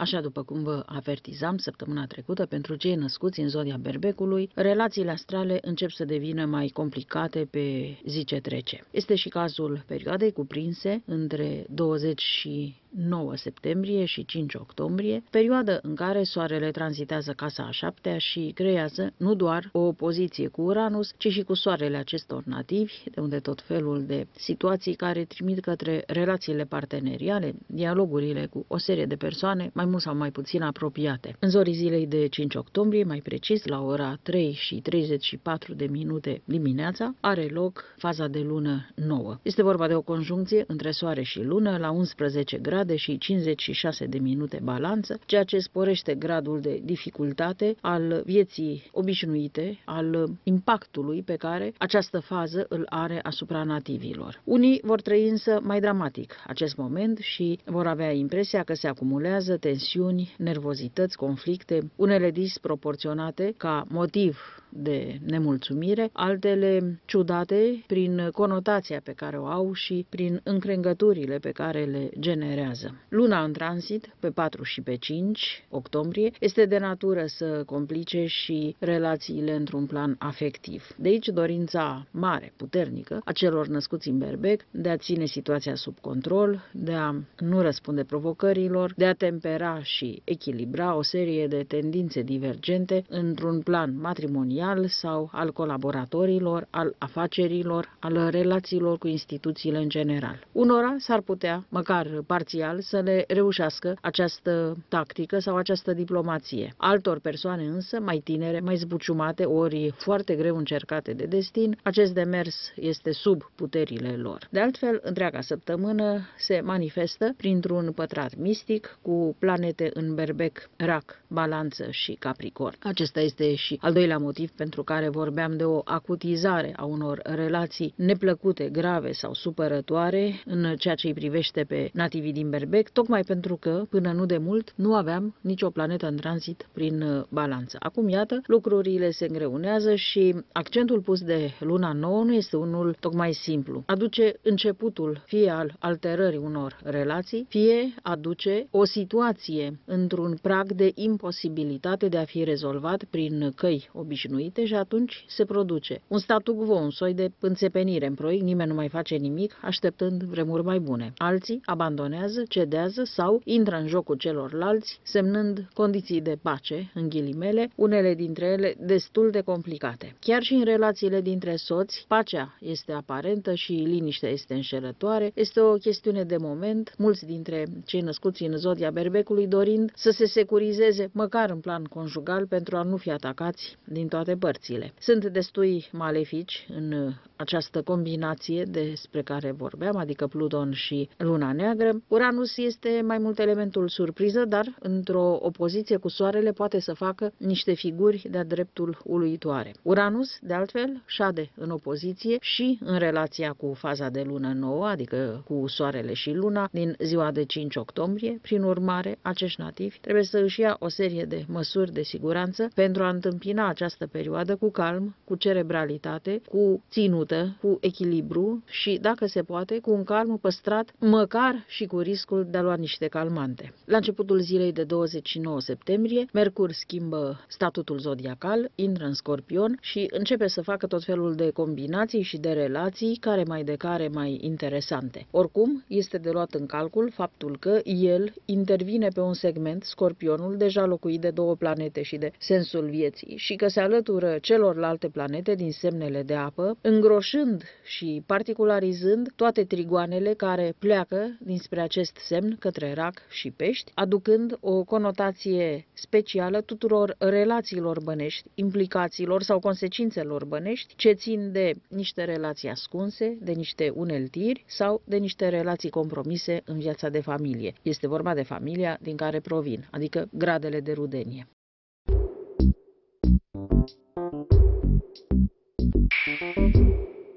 Așa după cum vă avertizam săptămâna trecută, pentru cei născuți în zodia berbecului, relațiile astrale încep să devină mai complicate pe zi ce trece. Este și cazul perioadei cuprinse între 20 și 9 septembrie și 5 octombrie, perioadă în care Soarele tranzitează casa a șaptea și creează nu doar o opoziție cu Uranus, ci și cu Soarele acestor nativi, de unde tot felul de situații care trimit către relațiile parteneriale, dialogurile cu o serie de persoane mai mult sau mai puțin apropiate. În zorii zilei de 5 octombrie, mai precis la ora 3 și 34 de minute dimineața, are loc faza de lună nouă. Este vorba de o conjuncție între Soare și Lună la 11 grade grade și 56 de minute balanță, ceea ce sporește gradul de dificultate al vieții obișnuite, al impactului pe care această fază îl are asupra nativilor. Unii vor trăi însă mai dramatic acest moment și vor avea impresia că se acumulează tensiuni, nervozități, conflicte, unele disproporționate ca motiv de nemulțumire, altele ciudate prin conotația pe care o au și prin încrengăturile pe care le generează. Luna în tranzit, pe 4 și pe 5 octombrie, este de natură să complice și relațiile într-un plan afectiv. De aici dorința mare, puternică, a celor născuți în berbec de a ține situația sub control, de a nu răspunde provocărilor, de a tempera și echilibra o serie de tendințe divergente într-un plan matrimonial patrimonial sau al colaboratorilor, al afacerilor, al relațiilor cu instituțiile în general. Unora s-ar putea, măcar parțial, să le reușească această tactică sau această diplomație. Altor persoane însă, mai tinere, mai zbuciumate, ori foarte greu încercate de destin, acest demers este sub puterile lor. De altfel, întreaga săptămână se manifestă printr-un pătrat mistic cu planete în berbec, rac, balanță și capricorn. Acesta este și al doilea motiv motiv pentru care vorbeam de o acutizare a unor relații neplăcute, grave sau supărătoare în ceea ce îi privește pe nativii din Berbec, tocmai pentru că, până nu de mult, nu aveam nicio planetă în tranzit prin uh, balanță. Acum, iată, lucrurile se îngreunează și accentul pus de luna nouă nu este unul tocmai simplu. Aduce începutul fie al alterării unor relații, fie aduce o situație într-un prag de imposibilitate de a fi rezolvat prin căi obișnuite obișnuite și atunci se produce un statu quo, un soi de înțepenire în proiect, nimeni nu mai face nimic, așteptând vremuri mai bune. Alții abandonează, cedează sau intră în jocul celorlalți, semnând condiții de pace, în ghilimele, unele dintre ele destul de complicate. Chiar și în relațiile dintre soți, pacea este aparentă și liniștea este înșelătoare, este o chestiune de moment, mulți dintre cei născuți în zodia berbecului dorind să se securizeze măcar în plan conjugal pentru a nu fi atacați din toate toate părțile. Sunt destui malefici în această combinație despre care vorbeam, adică Pluton și Luna Neagră. Uranus este mai mult elementul surpriză, dar într-o opoziție cu Soarele poate să facă niște figuri de-a dreptul uluitoare. Uranus, de altfel, șade în opoziție și în relația cu faza de lună nouă, adică cu Soarele și Luna, din ziua de 5 octombrie. Prin urmare, acești nativi trebuie să își ia o serie de măsuri de siguranță pentru a întâmpina această perioadă cu calm, cu cerebralitate, cu ținută, cu echilibru și, dacă se poate, cu un calm păstrat, măcar și cu riscul de a lua niște calmante. La începutul zilei de 29 septembrie, Mercur schimbă statutul zodiacal, intră în scorpion și începe să facă tot felul de combinații și de relații, care mai de care mai interesante. Oricum, este de luat în calcul faptul că el intervine pe un segment, scorpionul, deja locuit de două planete și de sensul vieții, și că se alătură alătură celorlalte planete din semnele de apă, îngroșând și particularizând toate trigoanele care pleacă dinspre acest semn către rac și pești, aducând o conotație specială tuturor relațiilor bănești, implicațiilor sau consecințelor bănești ce țin de niște relații ascunse, de niște uneltiri sau de niște relații compromise în viața de familie. Este vorba de familia din care provin, adică gradele de rudenie.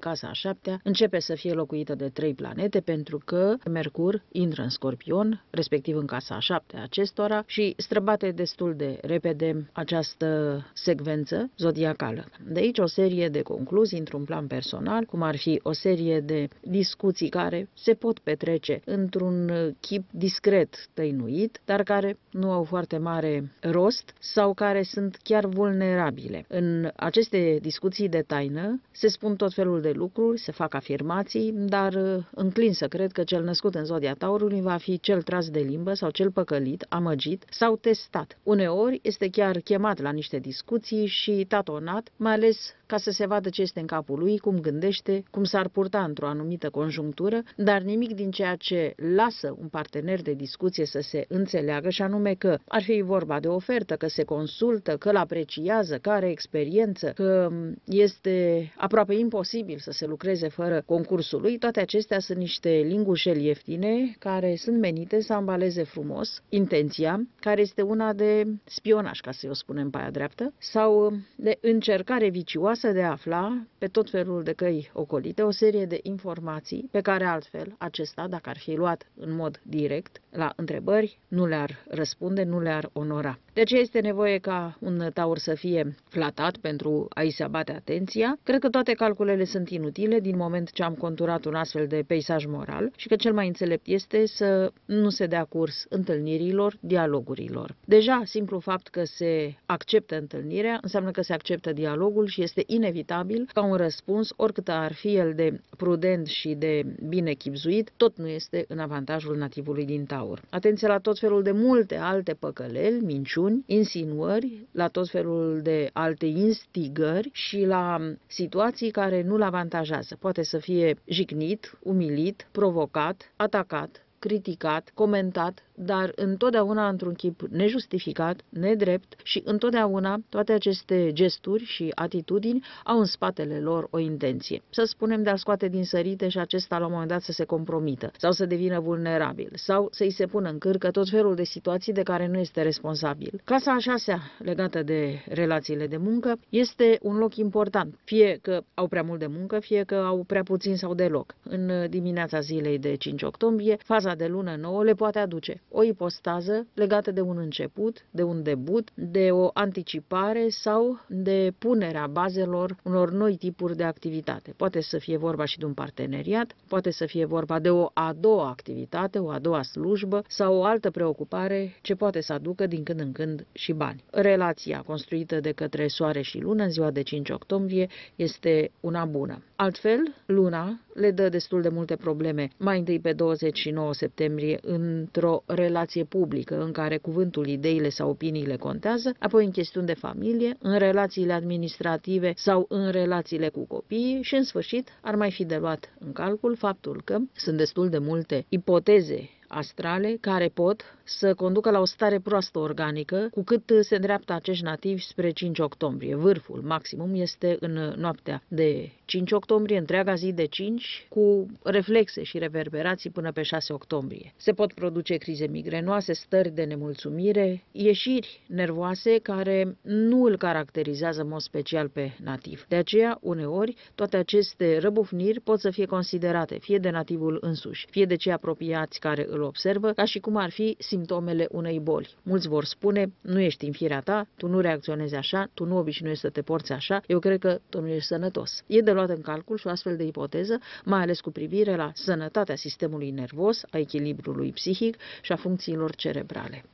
Casa a șaptea începe să fie locuită de trei planete pentru că Mercur intră în Scorpion, respectiv în casa a șaptea acestora și străbate destul de repede această secvență zodiacală. De aici o serie de concluzii într-un plan personal, cum ar fi o serie de discuții care se pot petrece într-un chip discret, tăinuit, dar care nu au foarte mare rost sau care sunt chiar vulnerabile. În aceste discuții de taină se spun tot felul de lucruri, se fac afirmații, dar înclin să cred că cel născut în zodia Taurului va fi cel tras de limbă sau cel păcălit, amăgit sau testat. Uneori este chiar chemat la niște discuții și tatonat, mai ales ca să se vadă ce este în capul lui, cum gândește, cum s-ar purta într-o anumită conjunctură, dar nimic din ceea ce lasă un partener de discuție să se înțeleagă, și anume că ar fi vorba de ofertă, că se consultă, că îl apreciază, că are experiență, că este aproape imposibil să se lucreze fără concursul lui, toate acestea sunt niște lingușeli ieftine care sunt menite să ambaleze frumos intenția, care este una de spionaj, ca să o spunem pe aia dreaptă, sau de încercare vicioasă casă de a afla, pe tot felul de căi ocolite, o serie de informații pe care altfel acesta, dacă ar fi luat în mod direct la întrebări, nu le-ar răspunde, nu le-ar onora. De aceea este nevoie ca un taur să fie flatat pentru a-i se abate atenția. Cred că toate calculele sunt inutile din moment ce am conturat un astfel de peisaj moral și că cel mai înțelept este să nu se dea curs întâlnirilor, dialogurilor. Deja, simplu fapt că se acceptă întâlnirea înseamnă că se acceptă dialogul și este inevitabil ca un răspuns, oricât ar fi el de prudent și de bine chipzuit, tot nu este în avantajul nativului din Taur. Atenție la tot felul de multe alte păcăleli, minciuni, insinuări, la tot felul de alte instigări și la situații care nu-l avantajează. Poate să fie jignit, umilit, provocat, atacat, criticat, comentat, dar întotdeauna într-un chip nejustificat, nedrept și întotdeauna toate aceste gesturi și atitudini au în spatele lor o intenție. Să spunem de a scoate din sărite și acesta la un moment dat să se compromită sau să devină vulnerabil sau să-i se pună în cârcă tot felul de situații de care nu este responsabil. Clasa a șasea legată de relațiile de muncă este un loc important, fie că au prea mult de muncă, fie că au prea puțin sau deloc. În dimineața zilei de 5 octombrie, faza de lună nouă le poate aduce o ipostază legată de un început, de un debut, de o anticipare sau de punerea bazelor unor noi tipuri de activitate. Poate să fie vorba și de un parteneriat, poate să fie vorba de o a doua activitate, o a doua slujbă sau o altă preocupare ce poate să aducă din când în când și bani. Relația construită de către Soare și Lună în ziua de 5 octombrie este una bună. Altfel, Luna le dă destul de multe probleme, mai întâi pe 29 septembrie într-o relație publică în care cuvântul, ideile sau opiniile contează, apoi în chestiuni de familie, în relațiile administrative sau în relațiile cu copiii și, în sfârșit, ar mai fi de luat în calcul faptul că sunt destul de multe ipoteze astrale care pot să conducă la o stare proastă organică, cu cât se îndreaptă acești nativi spre 5 octombrie. Vârful maximum este în noaptea de 5 octombrie, întreaga zi de 5, cu reflexe și reverberații până pe 6 octombrie. Se pot produce crize migrenoase, stări de nemulțumire, ieșiri nervoase care nu îl caracterizează în mod special pe nativ. De aceea, uneori, toate aceste răbufniri pot să fie considerate fie de nativul însuși, fie de cei apropiați care îl observă, ca și cum ar fi simptomele unei boli. Mulți vor spune, nu ești în firea ta, tu nu reacționezi așa, tu nu obișnuiești să te porți așa, eu cred că tu nu ești sănătos. E de luat în calcul și o astfel de ipoteză, mai ales cu privire la sănătatea sistemului nervos, a echilibrului psihic și a funcțiilor cerebrale.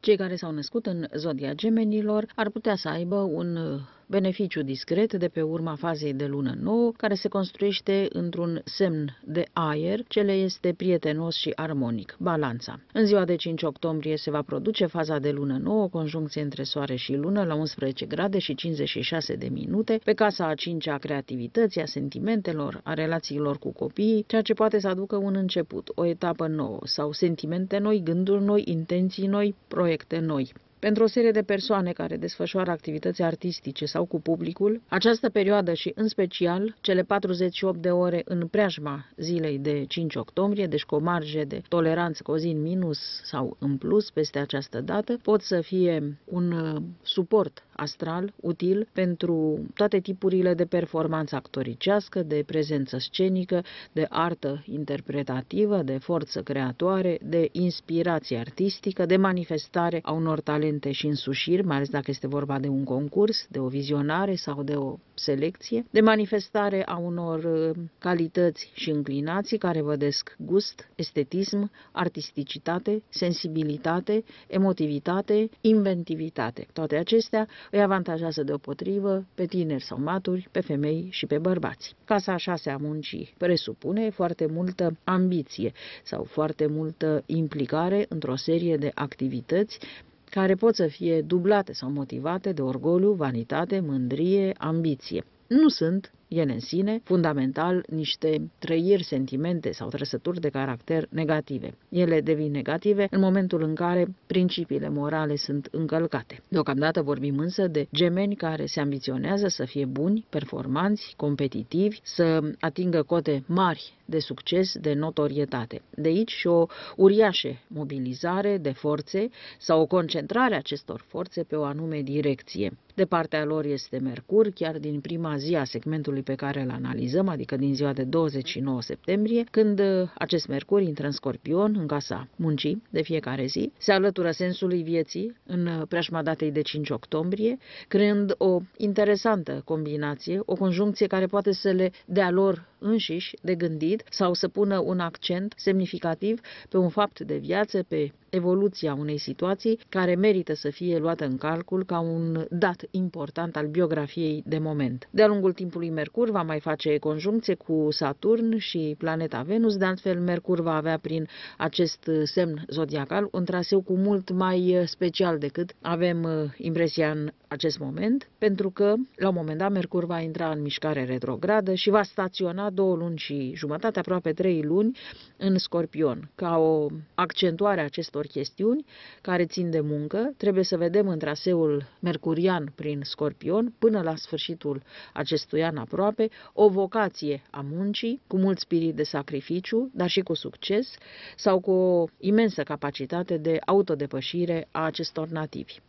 Cei care s-au născut în zodia gemenilor ar putea să aibă un beneficiu discret de pe urma fazei de lună nouă, care se construiește într-un semn de aer, ce le este prietenos și armonic, balanța. În ziua de 5 octombrie se va produce faza de lună nouă, conjuncție între soare și lună la 11 grade și 56 de minute, pe casa a 5 a creativității, a sentimentelor, a relațiilor cu copiii, ceea ce poate să aducă un început, o etapă nouă sau sentimente noi, gânduri noi, intenții noi, proiecte noi. Pentru o serie de persoane care desfășoară activități artistice sau cu publicul, această perioadă și în special cele 48 de ore în preajma zilei de 5 octombrie, deci cu o marge de toleranță cu o zi în minus sau în plus peste această dată, pot să fie un uh, suport astral util pentru toate tipurile de performanță actoricească, de prezență scenică, de artă interpretativă, de forță creatoare, de inspirație artistică, de manifestare a unor talente și însușiri, mai ales dacă este vorba de un concurs, de o vizionare sau de o selecție, de manifestare a unor uh, calități și înclinații care vădesc gust, estetism, artisticitate, sensibilitate, emotivitate, inventivitate. Toate acestea îi avantajează deopotrivă pe tineri sau maturi, pe femei și pe bărbați. Casa a șasea muncii presupune foarte multă ambiție sau foarte multă implicare într-o serie de activități care pot să fie dublate sau motivate de orgoliu, vanitate, mândrie, ambiție. Nu sunt ele în sine, fundamental, niște trăiri, sentimente sau trăsături de caracter negative. Ele devin negative în momentul în care principiile morale sunt încălcate. Deocamdată vorbim însă de gemeni care se ambiționează să fie buni, performanți, competitivi, să atingă cote mari de succes, de notorietate. De aici și o uriașe mobilizare de forțe sau o concentrare a acestor forțe pe o anume direcție. De partea lor este Mercur, chiar din prima zi a segmentului pe care îl analizăm, adică din ziua de 29 septembrie, când acest Mercur intră în Scorpion, în casa muncii de fiecare zi, se alătură sensului vieții în preajma datei de 5 octombrie, creând o interesantă combinație, o conjuncție care poate să le dea lor înșiși de gândit sau să pună un accent semnificativ pe un fapt de viață, pe evoluția unei situații care merită să fie luată în calcul ca un dat important al biografiei de moment. De-a lungul timpului Mercur va mai face conjuncție cu Saturn și planeta Venus, de altfel Mercur va avea prin acest semn zodiacal un traseu cu mult mai special decât avem uh, impresia în acest moment, pentru că la un moment dat Mercur va intra în mișcare retrogradă și va staționa două luni și jumătate, aproape trei luni, în Scorpion. Ca o accentuare a acestor chestiuni care țin de muncă, trebuie să vedem în traseul mercurian prin Scorpion, până la sfârșitul acestui an aproape, o vocație a muncii, cu mult spirit de sacrificiu, dar și cu succes, sau cu o imensă capacitate de autodepășire a acestor nativi.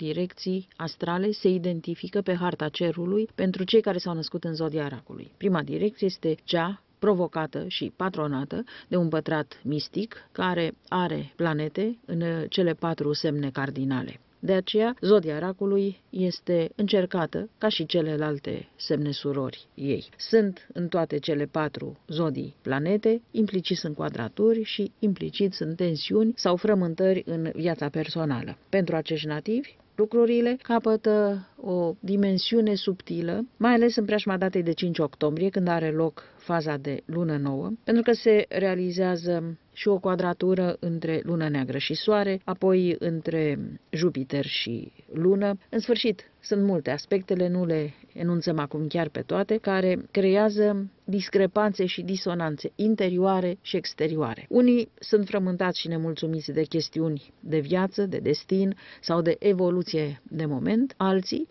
Direcții astrale se identifică pe harta cerului pentru cei care s-au născut în zodia racului. Prima direcție este cea provocată și patronată de un pătrat mistic care are planete în cele patru semne cardinale. De aceea, zodia racului este încercată ca și celelalte semne surori ei. Sunt în toate cele patru zodii planete, implicit sunt quadraturi și implicit sunt tensiuni sau frământări în viața personală. Pentru acești nativi, lucrurile capătă o dimensiune subtilă, mai ales în preajma datei de 5 octombrie, când are loc faza de lună nouă, pentru că se realizează și o quadratură între lună neagră și soare, apoi între Jupiter și lună. În sfârșit, sunt multe aspectele, nu le enunțăm acum chiar pe toate, care creează discrepanțe și disonanțe interioare și exterioare. Unii sunt frământați și nemulțumiți de chestiuni de viață, de destin sau de evoluție de moment, alții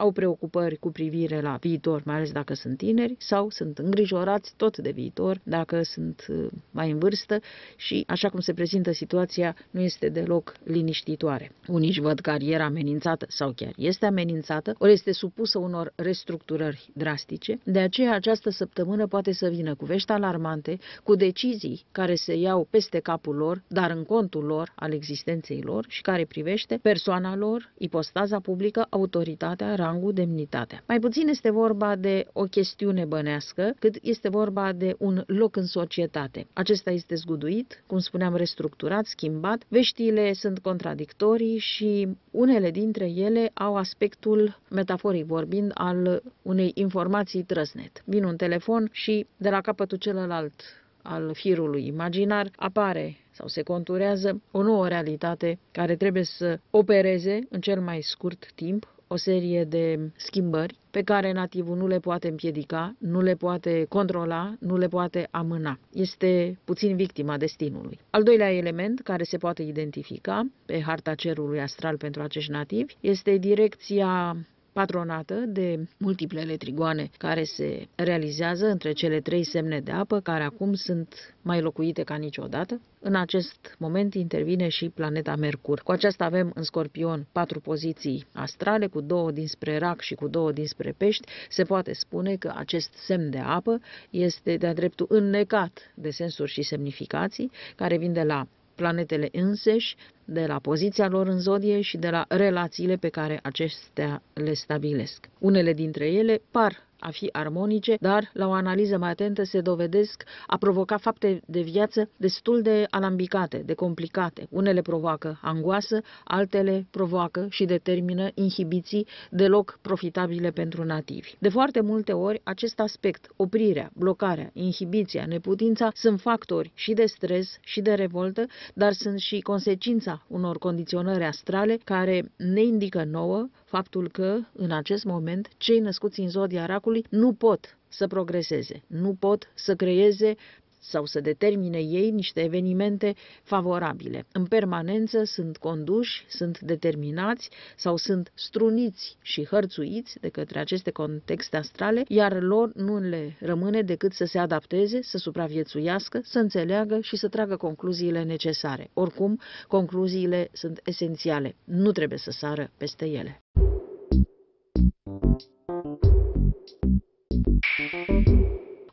au preocupări cu privire la viitor, mai ales dacă sunt tineri, sau sunt îngrijorați tot de viitor dacă sunt uh, mai în vârstă și, așa cum se prezintă situația, nu este deloc liniștitoare. Unii își văd cariera amenințată sau chiar este amenințată, ori este supusă unor restructurări drastice. De aceea, această săptămână poate să vină cu vești alarmante, cu decizii care se iau peste capul lor, dar în contul lor al existenței lor și care privește persoana lor, ipostaza publică, autoritatea, rangul, demnitatea. Mai puțin este vorba de o chestiune bănească, cât este vorba de un loc în societate. Acesta este zguduit, cum spuneam, restructurat, schimbat. Veștile sunt contradictorii și unele dintre ele au aspectul, metaforic vorbind, al unei informații trăsnet. Vin un telefon și de la capătul celălalt al firului imaginar apare sau se conturează o nouă realitate care trebuie să opereze în cel mai scurt timp o serie de schimbări pe care nativul nu le poate împiedica, nu le poate controla, nu le poate amâna. Este puțin victima destinului. Al doilea element care se poate identifica pe harta cerului astral pentru acești nativi este direcția patronată de multiplele trigoane care se realizează între cele trei semne de apă, care acum sunt mai locuite ca niciodată. În acest moment intervine și planeta Mercur. Cu aceasta avem în Scorpion patru poziții astrale, cu două dinspre rac și cu două dinspre pești. Se poate spune că acest semn de apă este de-a dreptul înnecat de sensuri și semnificații, care vin de la planetele înseși, de la poziția lor în zodie și de la relațiile pe care acestea le stabilesc. Unele dintre ele par a fi armonice, dar la o analiză mai atentă se dovedesc a provoca fapte de viață destul de alambicate, de complicate. Unele provoacă angoasă, altele provoacă și determină inhibiții deloc profitabile pentru nativi. De foarte multe ori, acest aspect, oprirea, blocarea, inhibiția, neputința, sunt factori și de stres și de revoltă, dar sunt și consecința unor condiționări astrale care ne indică nouă faptul că, în acest moment, cei născuți în zodia racului nu pot să progreseze, nu pot să creeze sau să determine ei niște evenimente favorabile. În permanență sunt conduși, sunt determinați sau sunt struniți și hărțuiți de către aceste contexte astrale, iar lor nu le rămâne decât să se adapteze, să supraviețuiască, să înțeleagă și să tragă concluziile necesare. Oricum, concluziile sunt esențiale, nu trebuie să sară peste ele.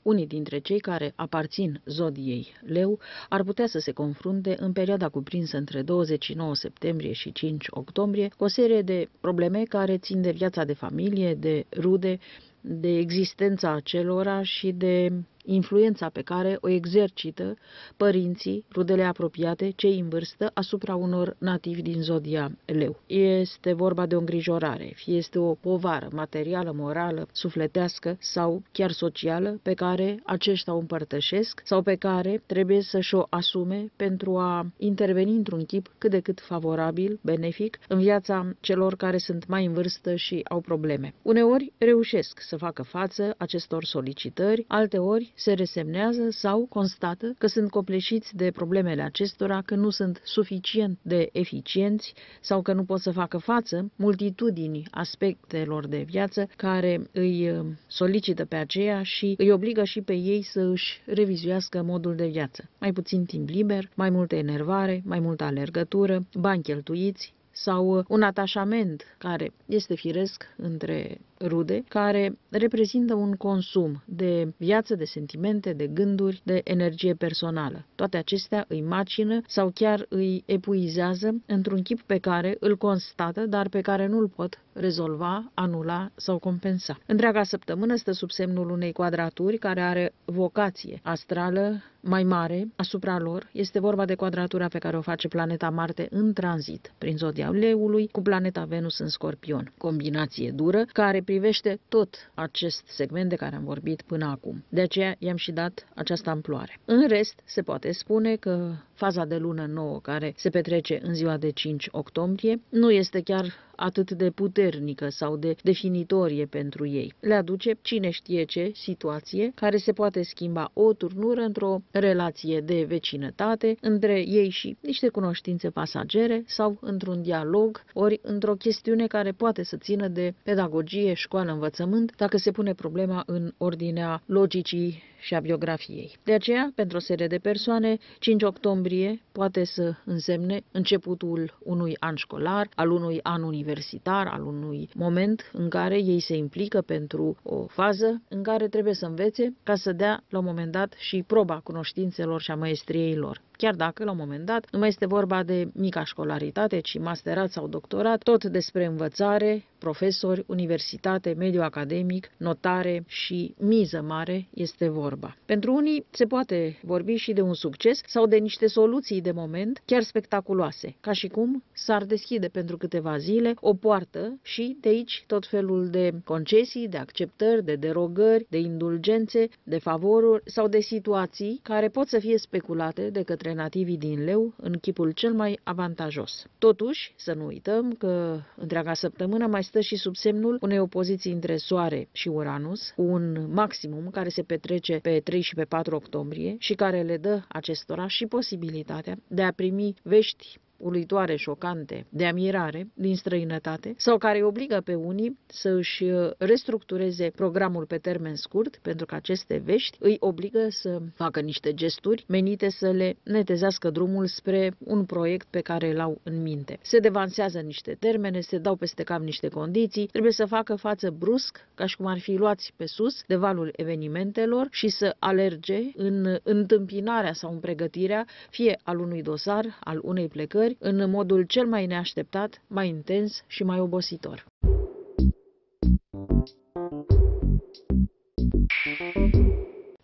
Unii dintre cei care aparțin zodiei leu ar putea să se confrunte în perioada cuprinsă între 29 septembrie și 5 octombrie cu o serie de probleme care țin de viața de familie, de rude, de existența acelora și de influența pe care o exercită părinții, rudele apropiate, cei în vârstă, asupra unor nativi din zodia leu. Este vorba de o îngrijorare, fie este o povară materială, morală, sufletească sau chiar socială pe care aceștia o împărtășesc sau pe care trebuie să-și o asume pentru a interveni într-un chip cât de cât favorabil, benefic, în viața celor care sunt mai în vârstă și au probleme. Uneori reușesc să facă față acestor solicitări, alteori se resemnează sau constată că sunt copleșiți de problemele acestora, că nu sunt suficient de eficienți sau că nu pot să facă față multitudinii aspectelor de viață care îi uh, solicită pe aceea și îi obligă și pe ei să își revizuiască modul de viață. Mai puțin timp liber, mai multă enervare, mai multă alergătură, bani cheltuiți, sau un atașament care este firesc între rude, care reprezintă un consum de viață, de sentimente, de gânduri, de energie personală. Toate acestea îi macină sau chiar îi epuizează într-un chip pe care îl constată, dar pe care nu îl pot rezolva, anula sau compensa. Întreaga săptămână stă sub semnul unei quadraturi care are vocație astrală mai mare asupra lor. Este vorba de quadratura pe care o face planeta Marte în tranzit prin zodia leului cu planeta Venus în scorpion. Combinație dură care privește tot acest segment de care am vorbit până acum. De aceea i-am și dat această amploare. În rest, se poate spune că faza de lună nouă care se petrece în ziua de 5 octombrie nu este chiar atât de puternică sau de definitorie pentru ei. Le aduce cine știe ce situație care se poate schimba o turnură într-o relație de vecinătate între ei și niște cunoștințe pasagere sau într-un dialog, ori într-o chestiune care poate să țină de pedagogie, școală, învățământ, dacă se pune problema în ordinea logicii și a biografiei. De aceea, pentru o serie de persoane, 5 octombrie poate să însemne începutul unui an școlar, al unui an universitar, al unui moment în care ei se implică pentru o fază în care trebuie să învețe ca să dea la un moment dat și proba cunoștințelor și a maestriei lor chiar dacă, la un moment dat, nu mai este vorba de mica școlaritate, ci masterat sau doctorat, tot despre învățare, profesori, universitate, mediu academic, notare și miză mare este vorba. Pentru unii se poate vorbi și de un succes sau de niște soluții de moment chiar spectaculoase, ca și cum s-ar deschide pentru câteva zile o poartă și de aici tot felul de concesii, de acceptări, de derogări, de indulgențe, de favoruri sau de situații care pot să fie speculate de către între nativii din leu în chipul cel mai avantajos. Totuși, să nu uităm că întreaga săptămână mai stă și sub semnul unei opoziții între Soare și Uranus, un maximum care se petrece pe 3 și pe 4 octombrie și care le dă acestora și posibilitatea de a primi vești uluitoare, șocante, de admirare din străinătate sau care obligă pe unii să își uh, restructureze programul pe termen scurt, pentru că aceste vești îi obligă să facă niște gesturi menite să le netezească drumul spre un proiect pe care îl au în minte. Se devansează niște termene, se dau peste cap niște condiții, trebuie să facă față brusc, ca și cum ar fi luați pe sus de valul evenimentelor și să alerge în întâmpinarea sau în pregătirea fie al unui dosar, al unei plecări, țări în modul cel mai neașteptat, mai intens și mai obositor.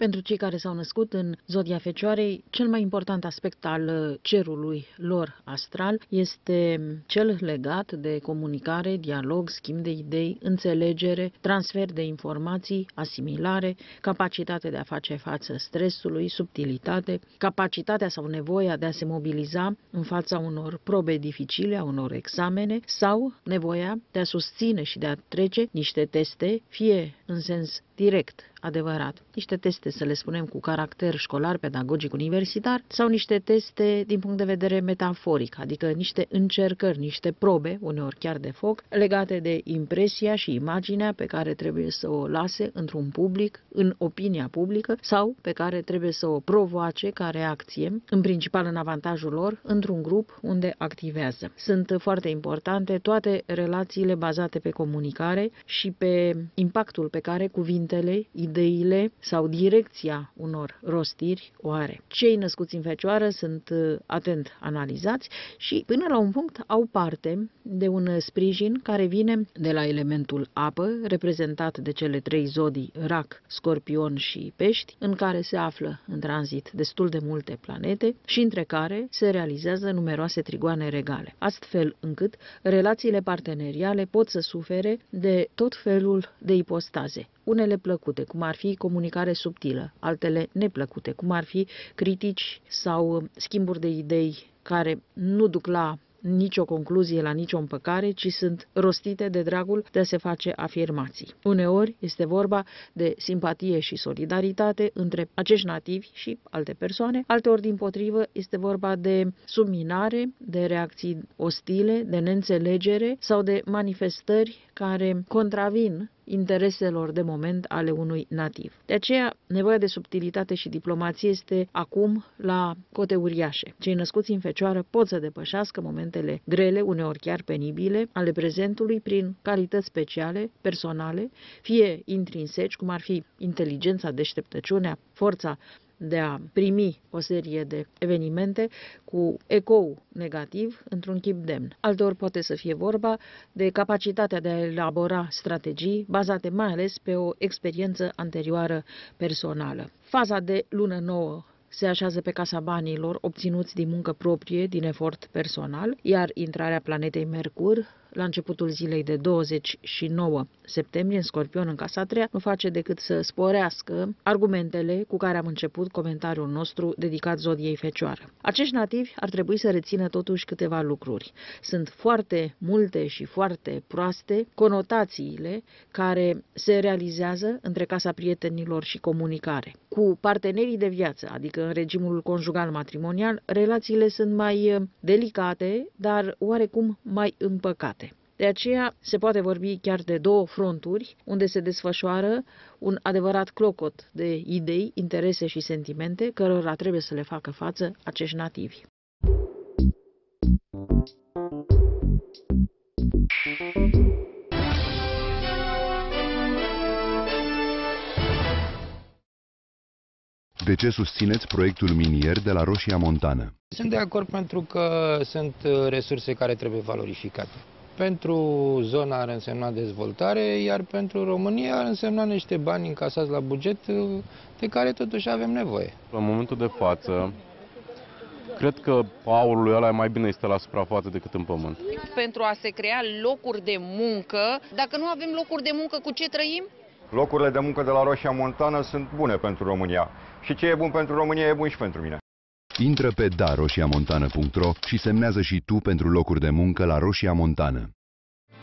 Pentru cei care s-au născut în zodia Fecioarei, cel mai important aspect al uh, cerului lor astral este cel legat de comunicare, dialog, schimb de idei, înțelegere, transfer de informații, asimilare, capacitate de a face față stresului, subtilitate, capacitatea sau nevoia de a se mobiliza în fața unor probe dificile, a unor examene sau nevoia de a susține și de a trece niște teste, fie în sens direct, adevărat, niște teste, să le spunem, cu caracter școlar, pedagogic, universitar, sau niște teste din punct de vedere metaforic, adică niște încercări, niște probe, uneori chiar de foc, legate de impresia și imaginea pe care trebuie să o lase într-un public, în opinia publică, sau pe care trebuie să o provoace ca reacție, în principal în avantajul lor, într-un grup unde activează. Sunt foarte importante toate relațiile bazate pe comunicare și pe impactul pe care cuvintele, ideile sau direcția unor rostiri o are. Cei născuți în fecioară sunt uh, atent analizați și până la un punct au parte de un sprijin care vine de la elementul apă, reprezentat de cele trei zodii rac, scorpion și pești, în care se află în tranzit destul de multe planete și între care se realizează numeroase trigoane regale, astfel încât relațiile parteneriale pot să sufere de tot felul de ipostaze, unele plăcute, cum ar fi comunicare subtilă, altele neplăcute, cum ar fi critici sau schimburi de idei care nu duc la nicio concluzie la nicio împăcare, ci sunt rostite de dragul de a se face afirmații. Uneori este vorba de simpatie și solidaritate între acești nativi și alte persoane, alteori din potrivă este vorba de subminare, de reacții ostile, de neînțelegere sau de manifestări care contravin intereselor de moment ale unui nativ. De aceea, nevoia de subtilitate și diplomație este acum la cote uriașe. Cei născuți în fecioară pot să depășească momentele grele, uneori chiar penibile, ale prezentului prin calități speciale, personale, fie intrinseci, cum ar fi inteligența, deșteptăciunea, forța de a primi o serie de evenimente cu ecou negativ într-un chip demn. Alteori poate să fie vorba de capacitatea de a elabora strategii bazate mai ales pe o experiență anterioară personală. Faza de lună nouă se așează pe casa banilor obținuți din muncă proprie, din efort personal, iar intrarea planetei Mercur la începutul zilei de 29 septembrie în Scorpion în casa treia nu face decât să sporească argumentele cu care am început comentariul nostru dedicat zodiei Fecioară. Acești nativi ar trebui să rețină totuși câteva lucruri. Sunt foarte multe și foarte proaste conotațiile care se realizează între casa prietenilor și comunicare. Cu partenerii de viață, adică în regimul conjugal matrimonial, relațiile sunt mai delicate, dar oarecum mai împăcate. De aceea se poate vorbi chiar de două fronturi unde se desfășoară un adevărat clocot de idei, interese și sentimente cărora trebuie să le facă față acești nativi. De ce susțineți proiectul minier de la Roșia Montană? Sunt de acord pentru că sunt resurse care trebuie valorificate. Pentru zona ar însemna dezvoltare, iar pentru România ar însemna niște bani încasați la buget de care totuși avem nevoie. În momentul de față, cred că aurul ăla mai bine este la suprafață decât în pământ. Pentru a se crea locuri de muncă, dacă nu avem locuri de muncă, cu ce trăim? Locurile de muncă de la Roșia Montană sunt bune pentru România. Și ce e bun pentru România e bun și pentru mine. Intră pe daroșiamontană.ro și semnează și tu pentru locuri de muncă la Roșia Montană.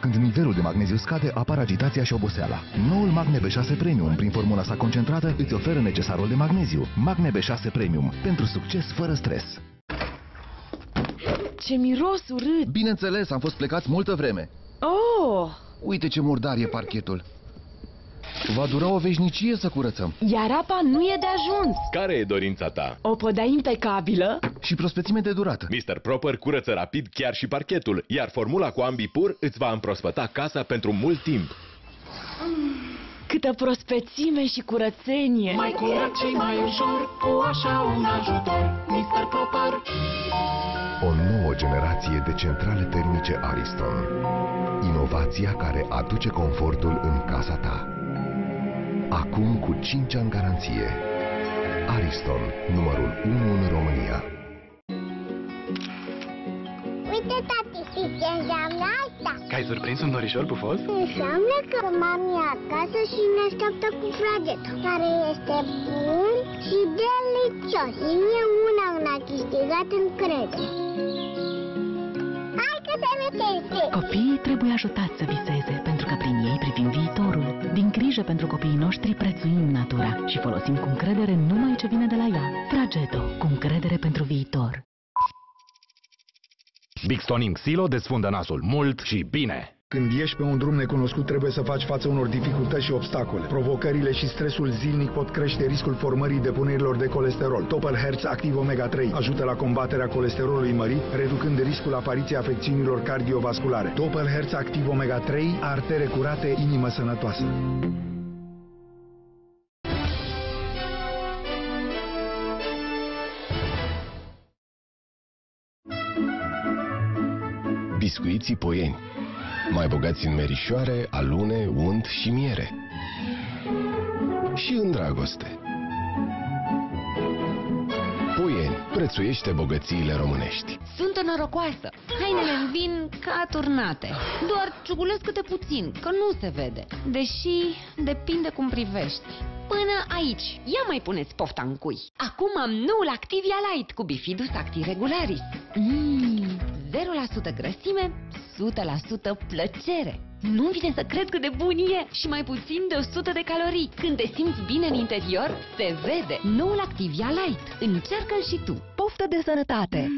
Când nivelul de magneziu scade, apar agitația și oboseala. Noul Magne B6 Premium, prin formula sa concentrată, îți oferă necesarul de magneziu. Magne B6 Premium, pentru succes fără stres. Ce miros urât! Bineînțeles, am fost plecați multă vreme. Oh! Uite ce murdar e parchetul. Va dura o veșnicie să curățăm. Iar apa nu e de ajuns. Care e dorința ta? O podea impecabilă? Și prospețime de durată. Mr. Proper curăță rapid chiar și parchetul, iar formula cu Ambipur îți va împrospăta casa pentru mult timp. Câtă prospețime și curățenie! Mai curat și mai ușor, cu așa un ajutor, Mr. Proper. O nouă generație de centrale termice Ariston. Inovația care aduce confortul în casa ta. Acum cu 5 ani garanție. Ariston, numărul 1 în România. Uite, tati, știi ce înseamnă asta? Că ai surprins un norișor pufos? Înseamnă că mami e acasă și ne așteaptă cu fragetul, care este bun și delicios. Și mie una mi-a câștigat încredere. Copiii trebuie ajutați să viseze, pentru că prin ei privim viitorul. Din grijă pentru copiii noștri prețuim natura și folosim cu încredere numai ce vine de la ea. Frageto, cu încredere pentru viitor. Big Stoning Silo desfundă nasul mult și bine. Când ești pe un drum necunoscut, trebuie să faci față unor dificultăți și obstacole. Provocările și stresul zilnic pot crește riscul formării depunerilor de colesterol. Topel Hertz Activ Omega 3 ajută la combaterea colesterolului mărit, reducând riscul apariției afecțiunilor cardiovasculare. Topel Hertz Activ Omega 3, artere curate, inimă sănătoasă. Biscuiții poieni mai bogați în merișoare, alune, unt și miere. Și în dragoste. Poieni, prețuiește bogățiile românești. Sunt norocoasă. Hainele îmi vin ca turnate. Doar ciugulesc câte puțin, că nu se vede. Deși depinde cum privești. Până aici. Ia mai puneți pofta în cui. Acum am noul Activia Light cu Bifidus Actiregularis. Mmm, 0% grăsime, 100% plăcere. Nu vine să cred cât de bun e și mai puțin de 100 de calorii. Când te simți bine în interior, se vede. Noul Activia Light. Încearcă-l și tu. Poftă de sănătate!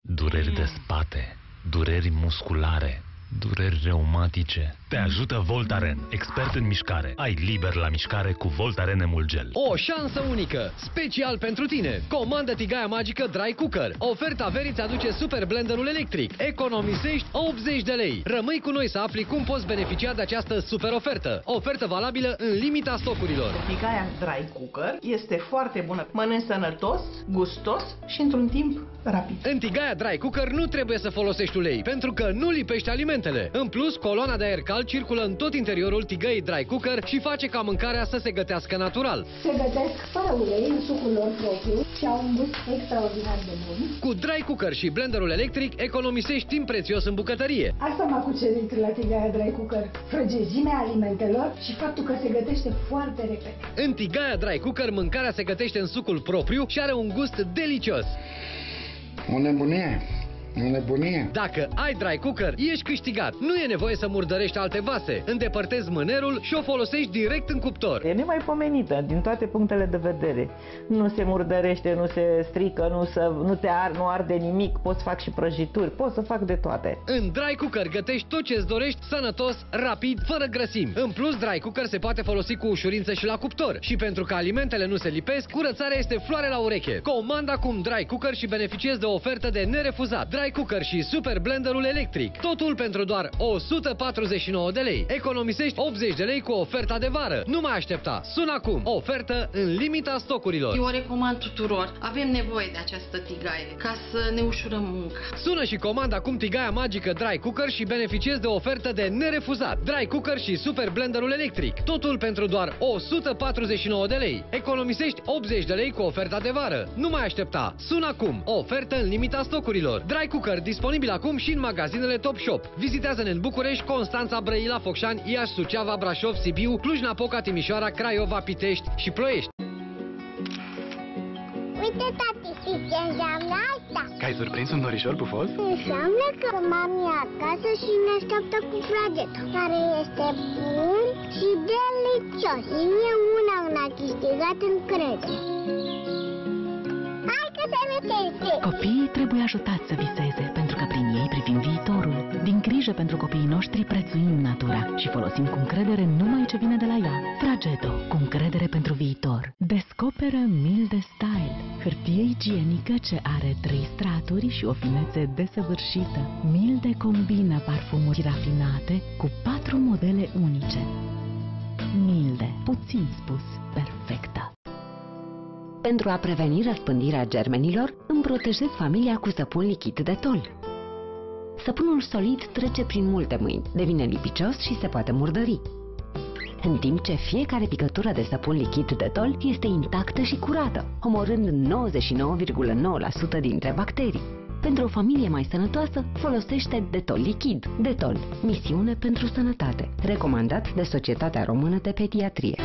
Dureri de spate, dureri musculare, dureri reumatice. Te ajută Voltaren, expert în mișcare. Ai liber la mișcare cu Voltaren Emulgel. O șansă unică, special pentru tine. Comandă tigaia magică Dry Cooker. Oferta verii îți aduce super blenderul electric. Economisești 80 de lei. Rămâi cu noi să afli cum poți beneficia de această super ofertă. Ofertă valabilă în limita stocurilor. Tigaia Dry Cooker este foarte bună. Mănânci sănătos, gustos și într-un timp rapid. În tigaia Dry Cooker nu trebuie să folosești ulei, pentru că nu lipești alimentele. În plus, coloana de aer cald circulă în tot interiorul tigăii Dry Cooker și face ca mâncarea să se gătească natural. Se gătesc fără ulei în sucul lor propriu și au un gust extraordinar de bun. Cu Dry Cooker și blenderul electric economisești timp prețios în bucătărie. Asta m-a cucerit la tigaia Dry Cooker. Frăgezimea alimentelor și faptul că se gătește foarte repede. În tigaia Dry Cooker mâncarea se gătește în sucul propriu și are un gust delicios. O nebunie! O nebunie. Dacă ai dry cooker, ești câștigat. Nu e nevoie să murdărești alte vase. Îndepărtezi mânerul și o folosești direct în cuptor. E nemaipomenită din toate punctele de vedere. Nu se murdărește, nu se strică, nu, se, nu te ar, nu arde nimic, poți să fac și prăjituri, pot să fac de toate. În dry cooker gătești tot ce-ți dorești, sănătos, rapid, fără grăsimi. În plus, dry cooker se poate folosi cu ușurință și la cuptor. Și pentru că alimentele nu se lipesc, curățarea este floare la ureche. Comanda acum dry cooker și beneficiezi de o ofertă de nerefuzat. Dry cooker și super blenderul electric. Totul pentru doar 149 de lei. Economisești 80 de lei cu oferta de vară. Nu mai aștepta. Sună acum. Ofertă în limita stocurilor. Eu o recomand tuturor. Avem nevoie de această tigaie ca să ne ușurăm munca. Sună și comanda acum tigaia magică Dry Cooker și beneficiezi de o ofertă de nerefuzat. Dry Cooker și super blenderul electric. Totul pentru doar 149 de lei. Economisești 80 de lei cu oferta de vară. Nu mai aștepta. Sună acum. Ofertă în limita stocurilor. Dry Cooker disponibil acum și în magazinele Top Shop. Vizitează-ne în București, Constanța, Brăila, Focșani, Iași, Suceava, Brașov, Sibiu, Cluj-Napoca, Timișoara, Craiova, Pitești și Ploiești. Uite, tati, știi ce înseamnă asta? Că ai surprins un norișor pufos? Înseamnă că mami e acasă și ne așteaptă cu fragetul, care este bun și delicios. Și mie una n-a câștigat încredere. Hai că se vețește! Copiii trebuie ajutați să viseze, pentru că prin ei privim viitorul. Din grijă pentru copiii noștri prețuim natura și folosim cu încredere numai ce vine de la ea. Fragedo, cu încredere pentru viitor. Descoperă Milde Style, hârtie igienică ce are trei straturi și o finețe desăvârșită. Milde combină parfumuri rafinate cu patru modele unice. Milde, puțin spus, perfectă. Pentru a preveni răspândirea germenilor, îmi protejez familia cu săpun lichid de tol. Săpunul solid trece prin multe mâini, devine lipicios și se poate murdări. În timp ce fiecare picătură de săpun lichid de tol este intactă și curată, omorând 99,9% dintre bacterii. Pentru o familie mai sănătoasă, folosește Detol lichid. Detol, misiune pentru sănătate. Recomandat de Societatea Română de Pediatrie.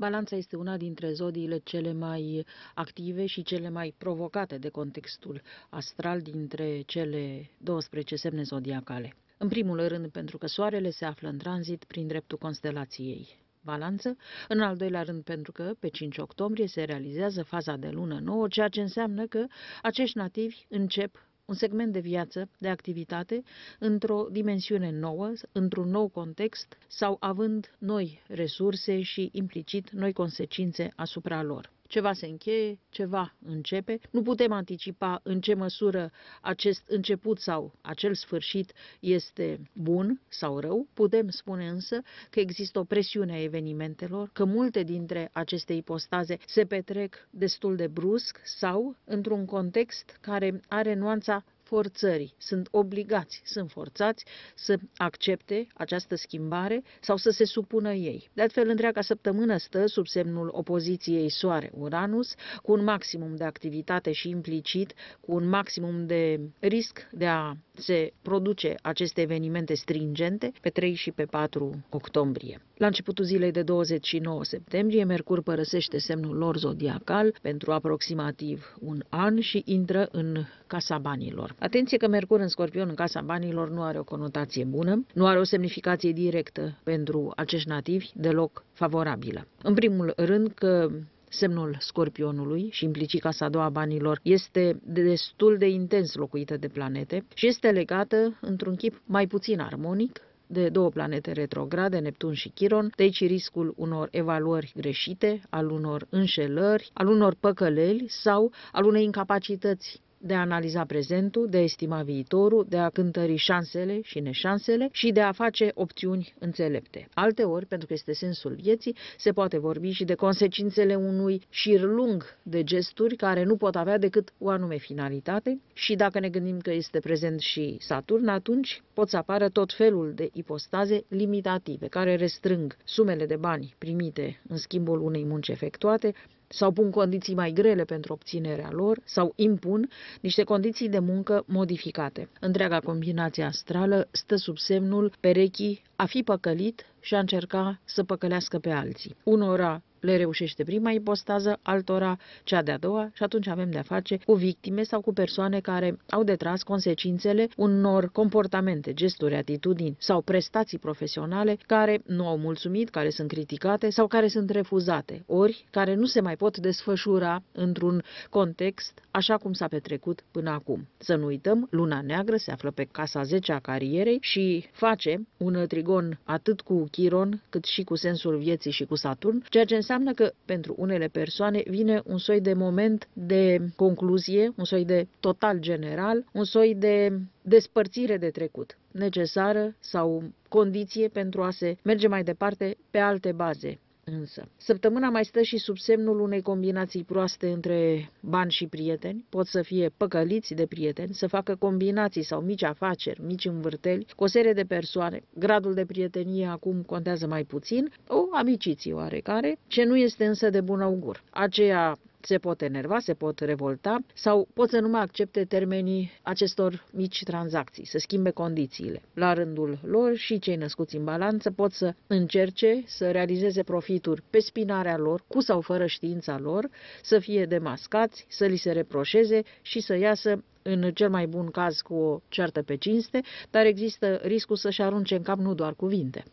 Balanța este una dintre zodiile cele mai active și cele mai provocate de contextul astral dintre cele 12 semne zodiacale. În primul rând pentru că Soarele se află în tranzit prin dreptul constelației balanță, în al doilea rând pentru că pe 5 octombrie se realizează faza de lună nouă, ceea ce înseamnă că acești nativi încep un segment de viață, de activitate, într-o dimensiune nouă, într-un nou context sau având noi resurse și implicit noi consecințe asupra lor. Ceva se încheie, ceva începe. Nu putem anticipa în ce măsură acest început sau acel sfârșit este bun sau rău. Putem spune însă că există o presiune a evenimentelor, că multe dintre aceste ipostaze se petrec destul de brusc sau într-un context care are nuanța forțării. Sunt obligați, sunt forțați să accepte această schimbare sau să se supună ei. De altfel, întreaga săptămână stă sub semnul opoziției Soare-Uranus, cu un maximum de activitate și implicit, cu un maximum de risc de a se produce aceste evenimente stringente pe 3 și pe 4 octombrie. La începutul zilei de 29 septembrie, Mercur părăsește semnul lor zodiacal pentru aproximativ un an și intră în Casa Banilor. Atenție că Mercur în Scorpion în Casa Banilor nu are o conotație bună, nu are o semnificație directă pentru acești nativi deloc favorabilă. În primul rând că semnul scorpionului și implicit casa a doua banilor este destul de intens locuită de planete și este legată într-un chip mai puțin armonic de două planete retrograde, Neptun și Chiron, de aici riscul unor evaluări greșite, al unor înșelări, al unor păcăleli sau al unei incapacități de a analiza prezentul, de a estima viitorul, de a cântări șansele și neșansele și de a face opțiuni înțelepte. Alteori, pentru că este sensul vieții, se poate vorbi și de consecințele unui șir lung de gesturi care nu pot avea decât o anume finalitate și dacă ne gândim că este prezent și Saturn, atunci pot să apară tot felul de ipostaze limitative care restrâng sumele de bani primite în schimbul unei munci efectuate, sau pun condiții mai grele pentru obținerea lor sau impun niște condiții de muncă modificate. Întreaga combinație astrală stă sub semnul perechii a fi păcălit și a încerca să păcălească pe alții. Unora le reușește prima ipostază, altora cea de-a doua și atunci avem de-a face cu victime sau cu persoane care au de tras consecințele unor comportamente, gesturi, atitudini sau prestații profesionale care nu au mulțumit, care sunt criticate sau care sunt refuzate, ori care nu se mai pot desfășura într-un context așa cum s-a petrecut până acum. Să nu uităm, luna neagră se află pe casa 10 a carierei și face un trigon atât cu Chiron cât și cu sensul vieții și cu Saturn, ceea ce înseamnă că pentru unele persoane vine un soi de moment de concluzie, un soi de total general, un soi de despărțire de trecut, necesară sau condiție pentru a se merge mai departe pe alte baze însă. Săptămâna mai stă și sub semnul unei combinații proaste între bani și prieteni, pot să fie păcăliți de prieteni, să facă combinații sau mici afaceri, mici învârteli cu o serie de persoane. Gradul de prietenie acum contează mai puțin, o amiciție oarecare, ce nu este însă de bun augur. Aceea se pot enerva, se pot revolta sau pot să nu mai accepte termenii acestor mici tranzacții, să schimbe condițiile. La rândul lor și cei născuți în balanță pot să încerce să realizeze profituri pe spinarea lor, cu sau fără știința lor, să fie demascați, să li se reproșeze și să iasă în cel mai bun caz cu o ceartă pe cinste, dar există riscul să-și arunce în cap nu doar cuvinte.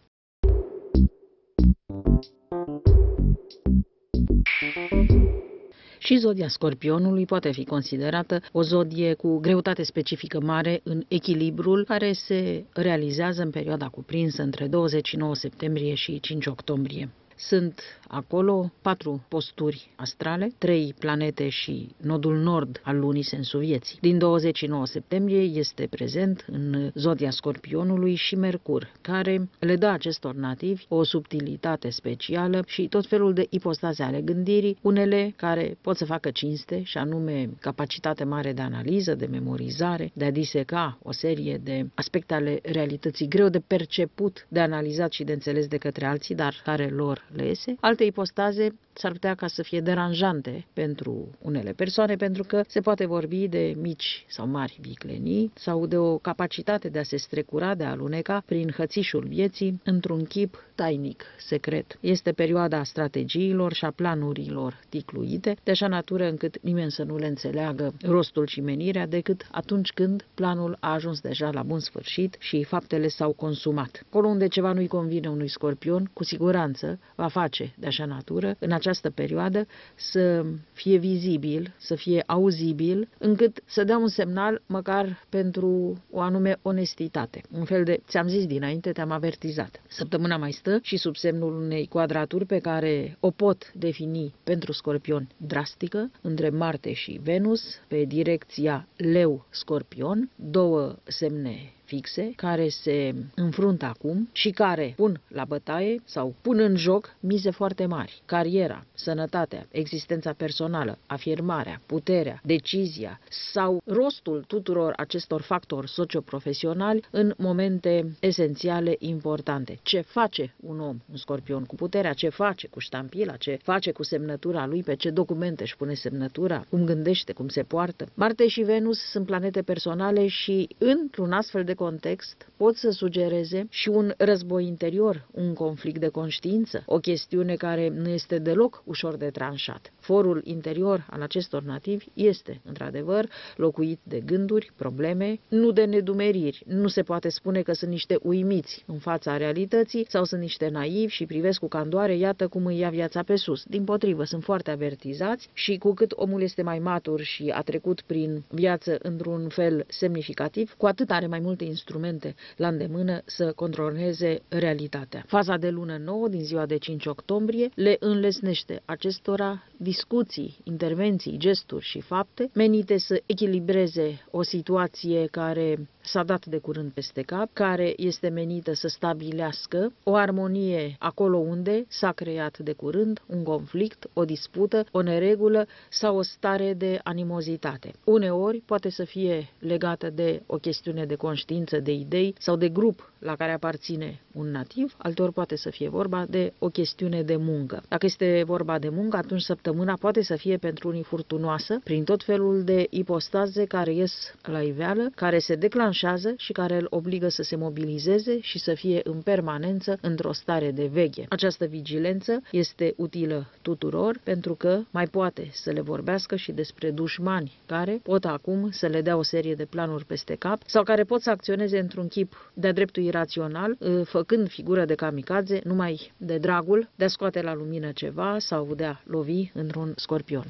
Și zodia scorpionului poate fi considerată o zodie cu greutate specifică mare în echilibrul care se realizează în perioada cuprinsă între 29 septembrie și 5 octombrie. Sunt acolo patru posturi astrale, trei planete și nodul nord al lunii sensul vieții. Din 29 septembrie este prezent în zodia Scorpionului și Mercur, care le dă acestor nativi o subtilitate specială și tot felul de ipostaze ale gândirii, unele care pot să facă cinste, și anume capacitate mare de analiză, de memorizare, de a diseca o serie de aspecte ale realității greu de perceput, de analizat și de înțeles de către alții, dar care lor le iese. Alte ipostaze s-ar putea ca să fie deranjante pentru unele persoane, pentru că se poate vorbi de mici sau mari viclenii sau de o capacitate de a se strecura, de a aluneca prin hățișul vieții într-un chip tainic, secret. Este perioada strategiilor și a planurilor ticluite, de așa natură încât nimeni să nu le înțeleagă rostul și menirea decât atunci când planul a ajuns deja la bun sfârșit și faptele s-au consumat. Acolo unde ceva nu-i convine unui scorpion, cu siguranță va face de așa natură în această perioadă să fie vizibil, să fie auzibil, încât să dea un semnal măcar pentru o anume onestitate. Un fel de, ți-am zis dinainte, te-am avertizat. Săptămâna mai stă și sub semnul unei quadraturi pe care o pot defini pentru scorpion drastică, între Marte și Venus, pe direcția Leu-Scorpion, două semne fixe care se înfruntă acum și care pun la bătaie sau pun în joc mize foarte mari. Cariera, sănătatea, existența personală, afirmarea, puterea, decizia sau rostul tuturor acestor factori socioprofesionali în momente esențiale importante. Ce face un om, un scorpion cu puterea, ce face cu ștampila, ce face cu semnătura lui, pe ce documente își pune semnătura, cum gândește, cum se poartă. Marte și Venus sunt planete personale și într-un astfel de context pot să sugereze și un război interior, un conflict de conștiință, o chestiune care nu este deloc ușor de tranșat. Forul interior al acestor nativi este, într-adevăr, locuit de gânduri, probleme, nu de nedumeriri. Nu se poate spune că sunt niște uimiți în fața realității sau sunt niște naivi și privesc cu candoare, iată cum îi ia viața pe sus. Din potrivă, sunt foarte avertizați și cu cât omul este mai matur și a trecut prin viață într-un fel semnificativ, cu atât are mai multe instrumente la îndemână să controleze realitatea. Faza de lună nouă din ziua de 5 octombrie le înlesnește acestora discuții, intervenții, gesturi și fapte menite să echilibreze o situație care s-a dat de curând peste cap, care este menită să stabilească o armonie acolo unde s-a creat de curând un conflict, o dispută, o neregulă sau o stare de animozitate. Uneori poate să fie legată de o chestiune de conștiință, de idei sau de grup la care aparține un nativ, alteori poate să fie vorba de o chestiune de muncă. Dacă este vorba de muncă, atunci săptămâna poate să fie pentru unii furtunoasă, prin tot felul de ipostaze care ies la iveală, care se declanșează și care îl obligă să se mobilizeze și să fie în permanență într-o stare de veche. Această vigilență este utilă tuturor pentru că mai poate să le vorbească și despre dușmani care pot acum să le dea o serie de planuri peste cap sau care pot să acționeze într-un chip de-a dreptul irațional, făcând figură de kamikaze numai de dragul de a scoate la lumină ceva sau de a lovi într-un scorpion.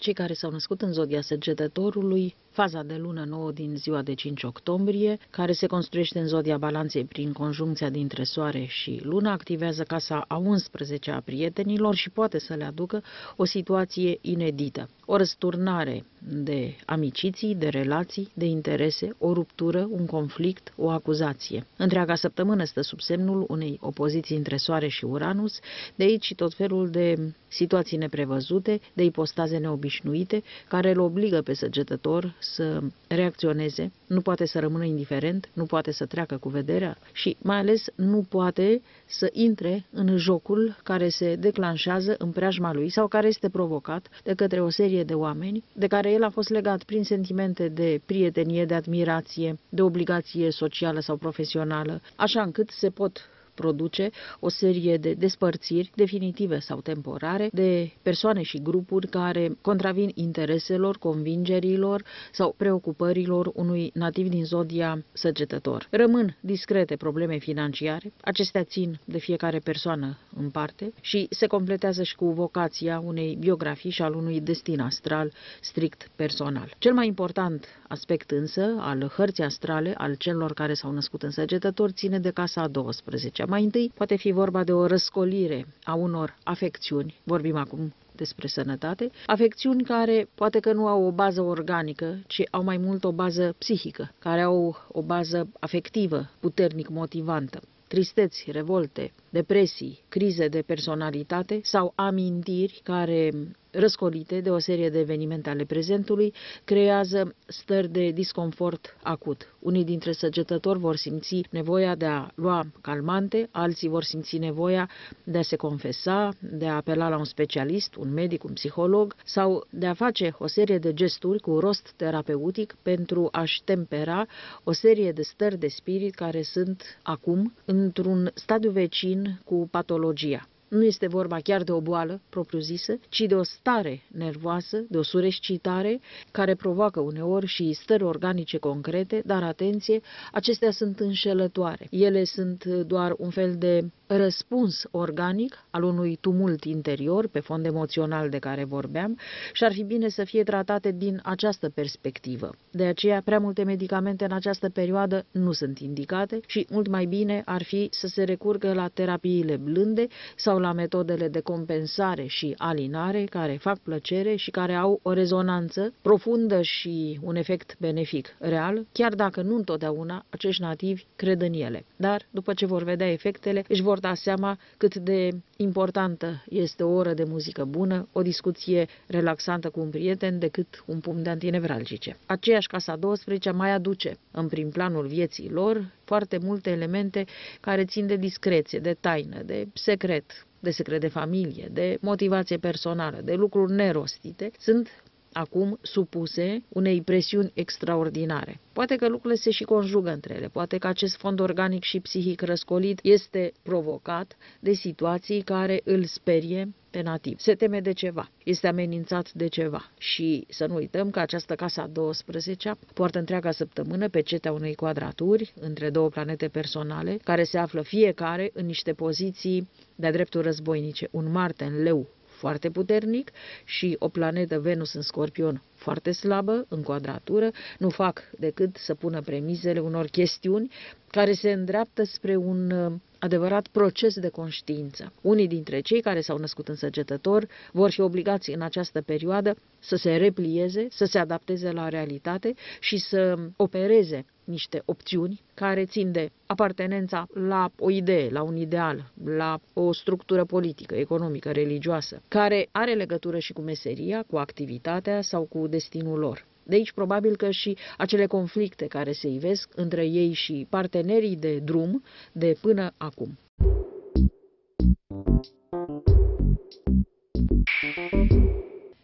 Pentru cei care s-au născut în zodia săgetătorului, faza de lună nouă din ziua de 5 octombrie, care se construiește în zodia balanței prin conjuncția dintre soare și lună, activează casa a 11 a prietenilor și poate să le aducă o situație inedită. O răsturnare de amiciții, de relații, de interese, o ruptură, un conflict, o acuzație. Întreaga săptămână stă sub semnul unei opoziții între Soare și Uranus, de aici și tot felul de situații neprevăzute, de ipostaze neobișnuite neobișnuite care îl obligă pe săgetător să reacționeze, nu poate să rămână indiferent, nu poate să treacă cu vederea și mai ales nu poate să intre în jocul care se declanșează în preajma lui sau care este provocat de către o serie de oameni de care el a fost legat prin sentimente de prietenie, de admirație, de obligație socială sau profesională, așa încât se pot produce o serie de despărțiri definitive sau temporare de persoane și grupuri care contravin intereselor, convingerilor sau preocupărilor unui nativ din zodia săgetător. Rămân discrete probleme financiare, acestea țin de fiecare persoană în parte și se completează și cu vocația unei biografii și al unui destin astral strict personal. Cel mai important aspect însă al hărții astrale al celor care s-au născut în săgetător ține de casa a 12 mai întâi poate fi vorba de o răscolire a unor afecțiuni, vorbim acum despre sănătate, afecțiuni care poate că nu au o bază organică, ci au mai mult o bază psihică, care au o bază afectivă, puternic motivantă. Tristeți, revolte, depresii, crize de personalitate sau amintiri care răscolite de o serie de evenimente ale prezentului, creează stări de disconfort acut. Unii dintre săgetători vor simți nevoia de a lua calmante, alții vor simți nevoia de a se confesa, de a apela la un specialist, un medic, un psiholog sau de a face o serie de gesturi cu rost terapeutic pentru a-și tempera o serie de stări de spirit care sunt acum într-un stadiu vecin cu patologia. Nu este vorba chiar de o boală propriu-zisă, ci de o stare nervoasă, de o surescitare care provoacă uneori și stări organice concrete, dar atenție, acestea sunt înșelătoare. Ele sunt doar un fel de răspuns organic al unui tumult interior pe fond emoțional de care vorbeam și ar fi bine să fie tratate din această perspectivă. De aceea, prea multe medicamente în această perioadă nu sunt indicate și mult mai bine ar fi să se recurgă la terapiile blânde sau la metodele de compensare și alinare care fac plăcere și care au o rezonanță profundă și un efect benefic real, chiar dacă nu întotdeauna acești nativi cred în ele. Dar, după ce vor vedea efectele, își vor da seama cât de importantă este o oră de muzică bună, o discuție relaxantă cu un prieten, decât un pumn de antinevralgice. Aceeași casa 12 mai aduce în prim planul vieții lor foarte multe elemente care țin de discreție, de taină, de secret, de secret de familie, de motivație personală, de lucruri nerostite, sunt acum supuse unei presiuni extraordinare. Poate că lucrurile se și conjugă între ele, poate că acest fond organic și psihic răscolit este provocat de situații care îl sperie pe nativ. Se teme de ceva, este amenințat de ceva și să nu uităm că această casa 12 poartă întreaga săptămână pe cetea unei quadraturi între două planete personale care se află fiecare în niște poziții de-a dreptul războinice. Un Marte în leu foarte puternic și o planetă Venus în scorpion foarte slabă, în quadratură, nu fac decât să pună premizele unor chestiuni care se îndreaptă spre un uh, adevărat proces de conștiință. Unii dintre cei care s-au născut în săgetător vor fi obligați în această perioadă să se replieze, să se adapteze la realitate și să opereze niște opțiuni care țin de apartenența la o idee, la un ideal, la o structură politică, economică, religioasă, care are legătură și cu meseria, cu activitatea sau cu destinul lor. De aici probabil că și acele conflicte care se ivesc între ei și partenerii de drum de până acum.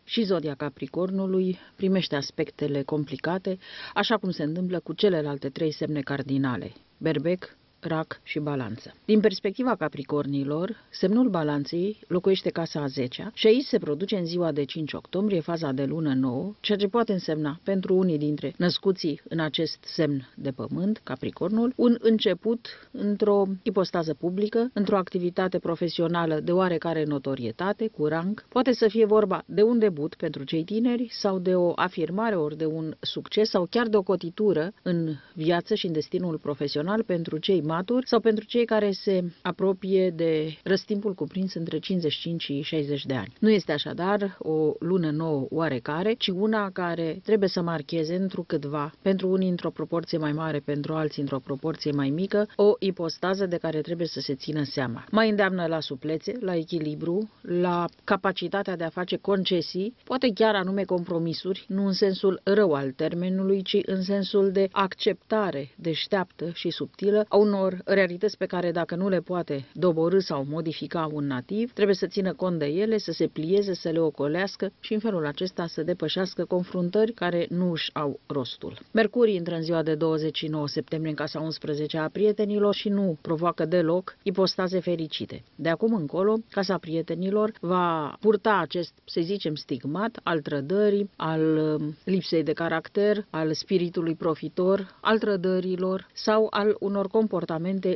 Și zodia Capricornului primește aspectele complicate, așa cum se întâmplă cu celelalte trei semne cardinale, berbec, rac și balanță. Din perspectiva capricornilor, semnul balanței locuiește casa a 10 și aici se produce în ziua de 5 octombrie faza de lună nouă, ceea ce poate însemna pentru unii dintre născuții în acest semn de pământ, capricornul, un început într-o ipostază publică, într-o activitate profesională de oarecare notorietate, cu rang, poate să fie vorba de un debut pentru cei tineri sau de o afirmare ori de un succes sau chiar de o cotitură în viață și în destinul profesional pentru cei maturi sau pentru cei care se apropie de răstimpul cuprins între 55 și 60 de ani. Nu este așadar o lună nouă oarecare, ci una care trebuie să marcheze întrucâtva, pentru unii într-o proporție mai mare, pentru alții într-o proporție mai mică, o ipostază de care trebuie să se țină seama. Mai îndeamnă la suplețe, la echilibru, la capacitatea de a face concesii, poate chiar anume compromisuri, nu în sensul rău al termenului, ci în sensul de acceptare deșteaptă și subtilă a unor realități pe care dacă nu le poate doborâ sau modifica un nativ, trebuie să țină cont de ele, să se plieze, să le ocolească și în felul acesta să depășească confruntări care nu își au rostul. Mercur intră în ziua de 29 septembrie în casa 11 a prietenilor și nu provoacă deloc ipostaze fericite. De acum încolo, casa prietenilor va purta acest, să zicem, stigmat al trădării, al um, lipsei de caracter, al spiritului profitor, al trădărilor sau al unor comportamente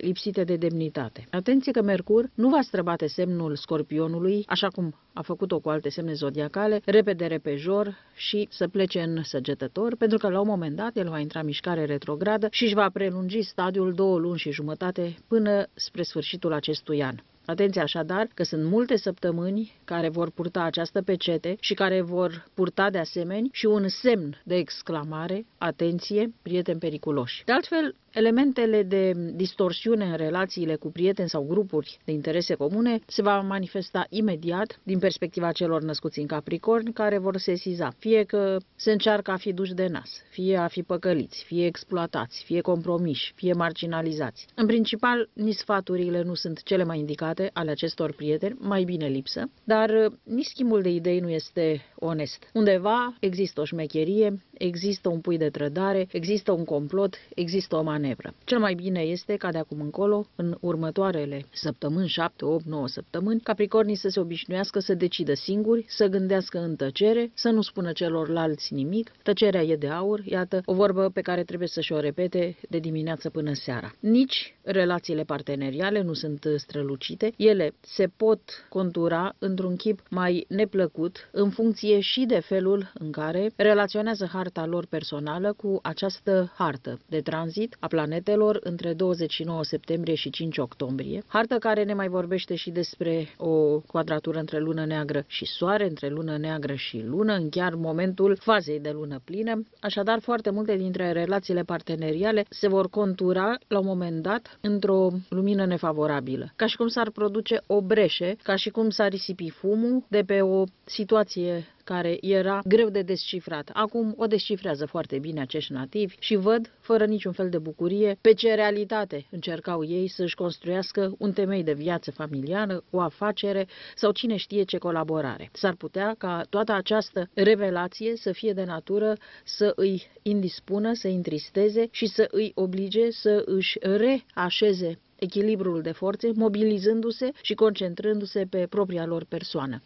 lipsite de demnitate. Atenție că Mercur nu va străbate semnul scorpionului, așa cum a făcut-o cu alte semne zodiacale, repede repejor și să plece în săgetător, pentru că la un moment dat el va intra în mișcare retrogradă și își va prelungi stadiul două luni și jumătate până spre sfârșitul acestui an. Atenție așadar că sunt multe săptămâni care vor purta această pecete și care vor purta de asemenea și un semn de exclamare, atenție, prieteni periculoși. De altfel, elementele de distorsiune în relațiile cu prieteni sau grupuri de interese comune se va manifesta imediat din perspectiva celor născuți în Capricorn care vor sesiza, fie că se încearcă a fi duși de nas, fie a fi păcăliți, fie exploatați, fie compromiși, fie marginalizați. În principal, nici sfaturile nu sunt cele mai indicate ale acestor prieteni, mai bine lipsă, dar nici schimbul de idei nu este onest. Undeva există o șmecherie, există un pui de trădare, există un complot, există o manevră. Cel mai bine este ca de acum încolo, în următoarele săptămâni, 7, 8, 9 săptămâni, Capricornii să se obișnuiască să decidă singuri, să gândească în tăcere, să nu spună celorlalți nimic. Tăcerea e de aur, iată, o vorbă pe care trebuie să-și o repete de dimineață până seara. Nici relațiile parteneriale nu sunt strălucite, ele se pot contura într-un chip mai neplăcut în funcție și de felul în care relaționează harta lor personală cu această hartă de tranzit a planetelor între 29 septembrie și 5 octombrie, hartă care ne mai vorbește și despre o quadratură între lună neagră și soare, între lună neagră și lună, în chiar momentul fazei de lună plină. Așadar, foarte multe dintre relațiile parteneriale se vor contura la un moment dat într-o lumină nefavorabilă, ca și cum s-ar produce o breșe, ca și cum s-ar risipi fumul de pe o situație care era greu de descifrat. Acum o descifrează foarte bine acești nativi și văd, fără niciun fel de bucurie, pe ce realitate încercau ei să-și construiască un temei de viață familială, o afacere sau cine știe ce colaborare. S-ar putea ca toată această revelație să fie de natură să îi indispună, să îi întristeze și să îi oblige să își reașeze echilibrul de forțe, mobilizându-se și concentrându-se pe propria lor persoană.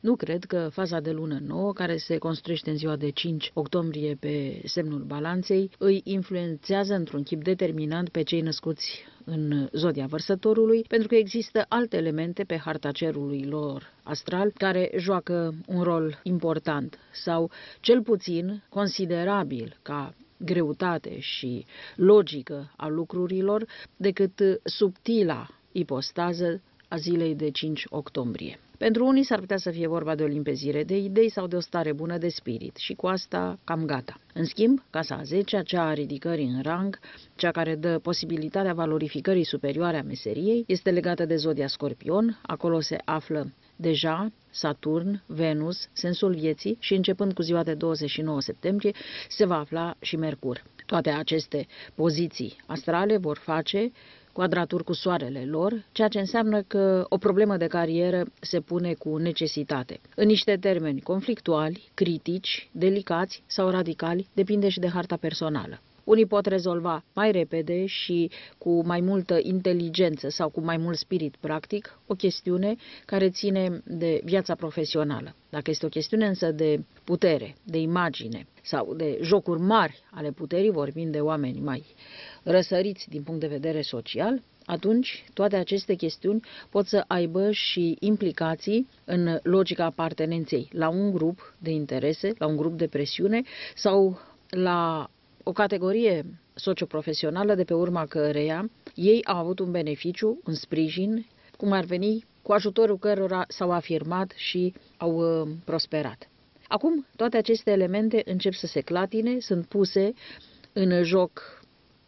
Nu cred că faza de lună nouă, care se construiește în ziua de 5 octombrie pe semnul balanței, îi influențează într-un chip determinant pe cei născuți în zodia vărsătorului, pentru că există alte elemente pe harta cerului lor astral care joacă un rol important sau cel puțin considerabil ca greutate și logică a lucrurilor decât subtila ipostază a zilei de 5 octombrie. Pentru unii s-ar putea să fie vorba de o limpezire de idei sau de o stare bună de spirit și cu asta cam gata. În schimb, casa a 10 cea a ridicării în rang, cea care dă posibilitatea valorificării superioare a meseriei, este legată de zodia Scorpion, acolo se află deja Saturn, Venus, sensul vieții și începând cu ziua de 29 septembrie se va afla și Mercur. Toate aceste poziții astrale vor face quadraturi cu soarele lor, ceea ce înseamnă că o problemă de carieră se pune cu necesitate. În niște termeni conflictuali, critici, delicați sau radicali, depinde și de harta personală. Unii pot rezolva mai repede și cu mai multă inteligență sau cu mai mult spirit practic o chestiune care ține de viața profesională. Dacă este o chestiune însă de putere, de imagine sau de jocuri mari ale puterii, vorbim de oameni mai răsăriți din punct de vedere social, atunci toate aceste chestiuni pot să aibă și implicații în logica apartenenței la un grup de interese, la un grup de presiune sau la o categorie socioprofesională de pe urma căreia ei au avut un beneficiu, un sprijin, cum ar veni, cu ajutorul cărora s-au afirmat și au uh, prosperat. Acum, toate aceste elemente încep să se clatine, sunt puse în joc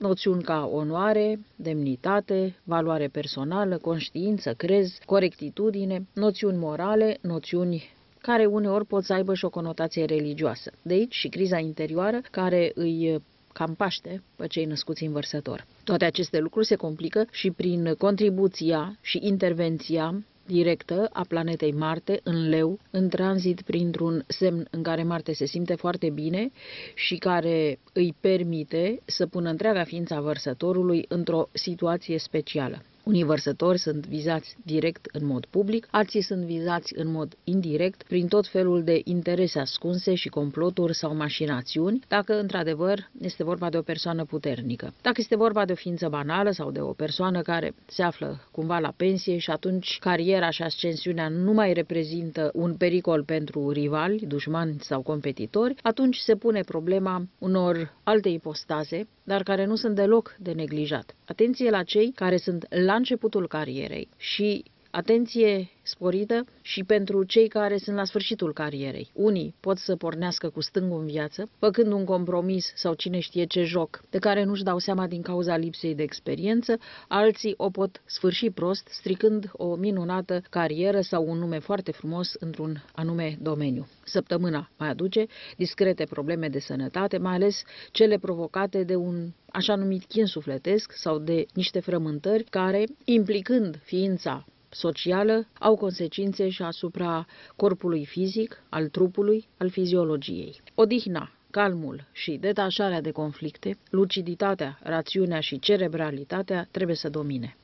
noțiuni ca onoare, demnitate, valoare personală, conștiință, crez, corectitudine, noțiuni morale, noțiuni care uneori pot să aibă și o conotație religioasă. De aici și criza interioară care îi cam paște pe cei născuți în vărsător. Toate aceste lucruri se complică și prin contribuția și intervenția directă a planetei Marte în leu, în tranzit printr-un semn în care Marte se simte foarte bine și care îi permite să pună întreaga ființă a vărsătorului într-o situație specială. Unii vărsători sunt vizați direct în mod public, alții sunt vizați în mod indirect prin tot felul de interese ascunse și comploturi sau mașinațiuni, dacă într-adevăr este vorba de o persoană puternică. Dacă este vorba de o ființă banală sau de o persoană care se află cumva la pensie și atunci cariera și ascensiunea nu mai reprezintă un pericol pentru rivali, dușmani sau competitori, atunci se pune problema unor alte ipostaze, dar care nu sunt deloc de neglijat. Atenție la cei care sunt la începutul carierei și atenție sporită și pentru cei care sunt la sfârșitul carierei. Unii pot să pornească cu stângul în viață, făcând un compromis sau cine știe ce joc, de care nu-și dau seama din cauza lipsei de experiență, alții o pot sfârși prost, stricând o minunată carieră sau un nume foarte frumos într-un anume domeniu. Săptămâna mai aduce discrete probleme de sănătate, mai ales cele provocate de un așa numit chin sufletesc sau de niște frământări care, implicând ființa socială au consecințe și asupra corpului fizic, al trupului, al fiziologiei. Odihna, calmul și detașarea de conflicte, luciditatea, rațiunea și cerebralitatea trebuie să domine.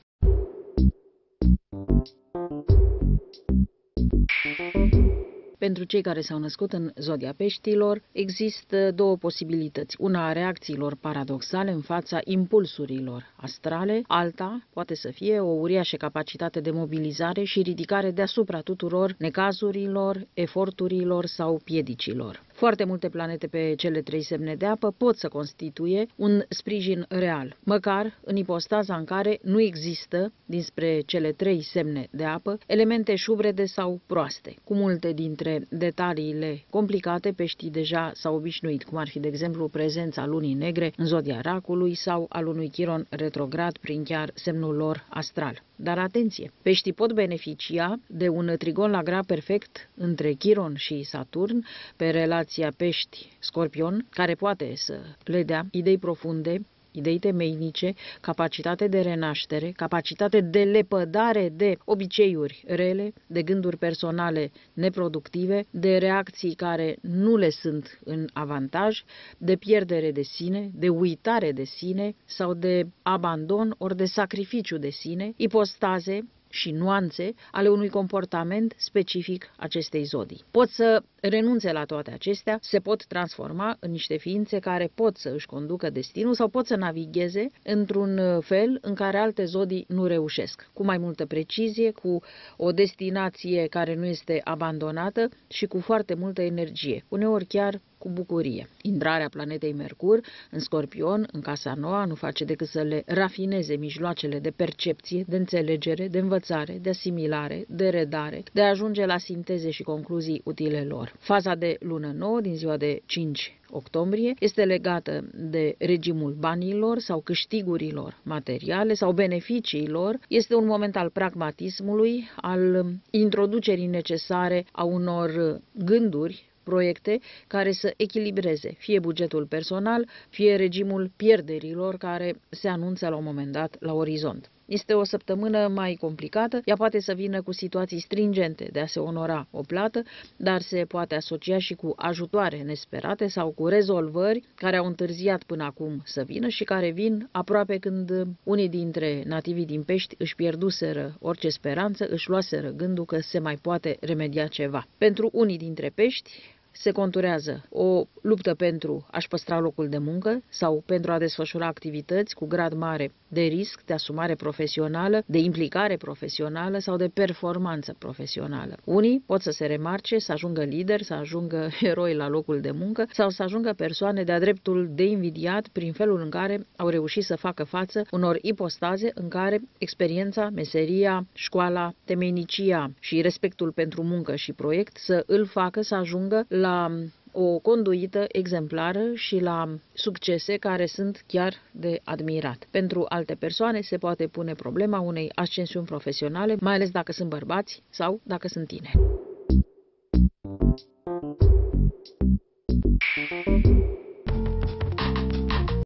Pentru cei care s-au născut în zodia peștilor, există două posibilități. Una a reacțiilor paradoxale în fața impulsurilor astrale, alta poate să fie o uriașă capacitate de mobilizare și ridicare deasupra tuturor necazurilor, eforturilor sau piedicilor. Foarte multe planete pe cele trei semne de apă pot să constituie un sprijin real, măcar în ipostaza în care nu există, dinspre cele trei semne de apă, elemente șubrede sau proaste. Cu multe dintre detaliile complicate, peștii deja s-au obișnuit, cum ar fi, de exemplu, prezența lunii negre în zodia racului sau al unui chiron retrograd prin chiar semnul lor astral. Dar atenție, peștii pot beneficia de un trigon la gra perfect între Chiron și Saturn pe relația pești-scorpion, care poate să le dea idei profunde idei temeinice, capacitate de renaștere, capacitate de lepădare de obiceiuri rele, de gânduri personale neproductive, de reacții care nu le sunt în avantaj, de pierdere de sine, de uitare de sine sau de abandon ori de sacrificiu de sine, ipostaze și nuanțe ale unui comportament specific acestei zodii. Pot să renunțe la toate acestea, se pot transforma în niște ființe care pot să își conducă destinul sau pot să navigheze într-un fel în care alte zodii nu reușesc, cu mai multă precizie, cu o destinație care nu este abandonată și cu foarte multă energie, uneori chiar cu bucurie. Intrarea planetei Mercur în Scorpion, în Casa Noua, nu face decât să le rafineze mijloacele de percepție, de înțelegere, de învățare, de asimilare, de redare, de a ajunge la sinteze și concluzii utile lor. Faza de lună nouă din ziua de 5 octombrie este legată de regimul banilor sau câștigurilor materiale sau beneficiilor. Este un moment al pragmatismului, al introducerii necesare a unor gânduri proiecte care să echilibreze fie bugetul personal, fie regimul pierderilor care se anunță la un moment dat la orizont. Este o săptămână mai complicată, ea poate să vină cu situații stringente de a se onora o plată, dar se poate asocia și cu ajutoare nesperate sau cu rezolvări care au întârziat până acum să vină și care vin aproape când unii dintre nativii din Pești își pierduseră orice speranță, își luaseră gândul că se mai poate remedia ceva. Pentru unii dintre pești, se conturează o luptă pentru a-și păstra locul de muncă sau pentru a desfășura activități cu grad mare de risc, de asumare profesională, de implicare profesională sau de performanță profesională. Unii pot să se remarce, să ajungă lideri, să ajungă eroi la locul de muncă sau să ajungă persoane de-a dreptul de invidiat prin felul în care au reușit să facă față unor ipostaze în care experiența, meseria, școala, temenicia și respectul pentru muncă și proiect să îl facă să ajungă la um, o conduită exemplară și la um, succese care sunt chiar de admirat. Pentru alte persoane se poate pune problema unei ascensiuni profesionale, mai ales dacă sunt bărbați sau dacă sunt tineri.